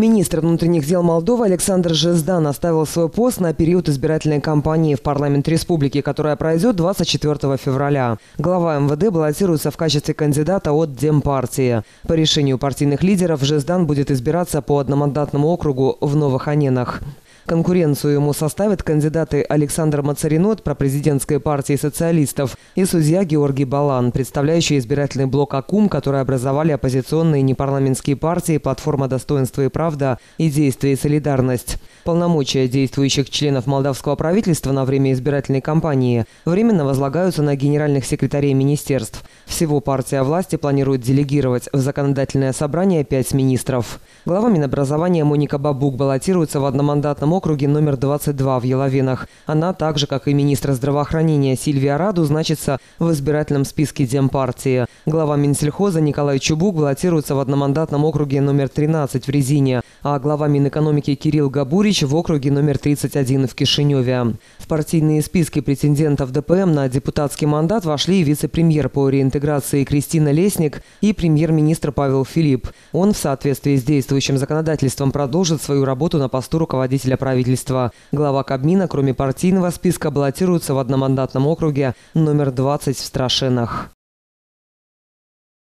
Министр внутренних дел Молдовы Александр Жездан оставил свой пост на период избирательной кампании в парламент республики, которая пройдет 24 февраля. Глава МВД баллотируется в качестве кандидата от Демпартии. По решению партийных лидеров Жездан будет избираться по одномандатному округу в Новых Аненах. Конкуренцию ему составят кандидаты Александр Мацаринот, пропрезидентской партии социалистов, и судья Георгий Балан, представляющий избирательный блок АКУМ, который образовали оппозиционные непарламентские партии «Платформа достоинства и правда» и «Действие и солидарность». Полномочия действующих членов молдавского правительства на время избирательной кампании временно возлагаются на генеральных секретарей министерств. Всего партия власти планирует делегировать в законодательное собрание пять министров. Глава Минобразования Моника Бабук баллотируется в одномандатном округе номер 22 в Еловинах. Она, так же как и министр здравоохранения Сильвия Раду, значится в избирательном списке Демпартии. Глава Минсельхоза Николай Чубук баллотируется в одномандатном округе номер 13 в Резине, а глава Минэкономики Кирилл Габурич в округе номер 31 в Кишиневе. В партийные списки претендентов ДПМ на депутатский мандат вошли вице-премьер по реинтеграции Кристина Лесник и премьер-министр Павел Филипп. Он в соответствии с действующим законодательством продолжит свою работу на посту руководителя правительства. Глава Кабмина, кроме партийного списка, баллотируется в одномандатном округе номер 20 в Страшенах.